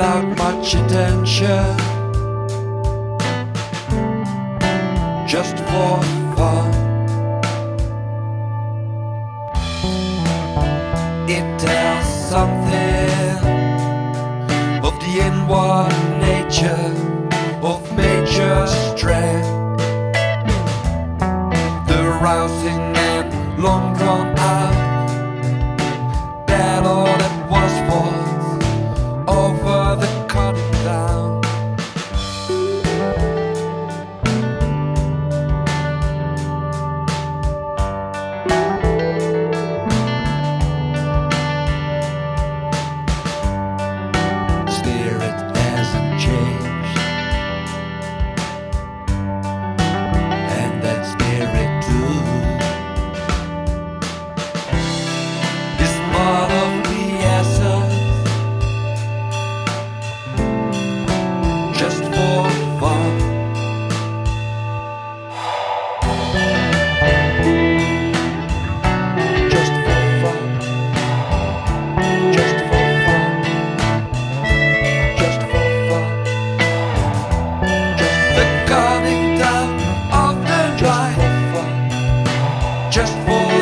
without much attention. Just for fun. It tells something Of the inward nature Of major strength. The rousing and long drawn out That all it was for father people.